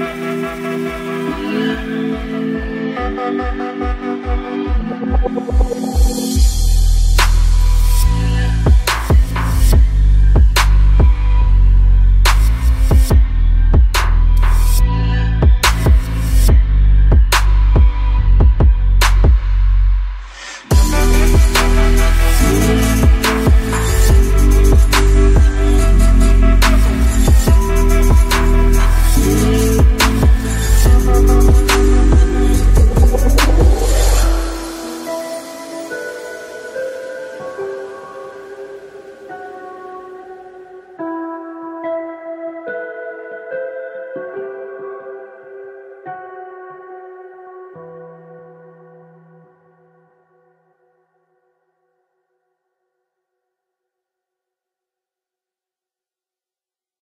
Oh, oh,